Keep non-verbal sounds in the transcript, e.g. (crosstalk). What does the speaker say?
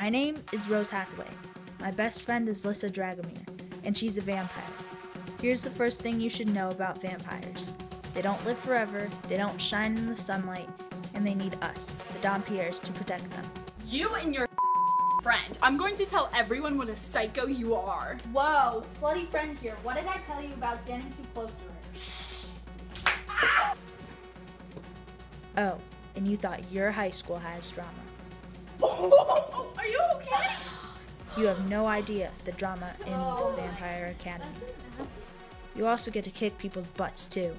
My name is Rose Hathaway. My best friend is Lissa Dragomir, and she's a vampire. Here's the first thing you should know about vampires they don't live forever, they don't shine in the sunlight, and they need us, the dhampirs, to protect them. You and your (laughs) friend. I'm going to tell everyone what a psycho you are. Whoa, slutty friend here. What did I tell you about standing too close to her? Oh, and you thought your high school has drama. (laughs) you have no idea the drama in the Vampire Academy. You also get to kick people's butts too.